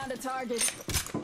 Found a target.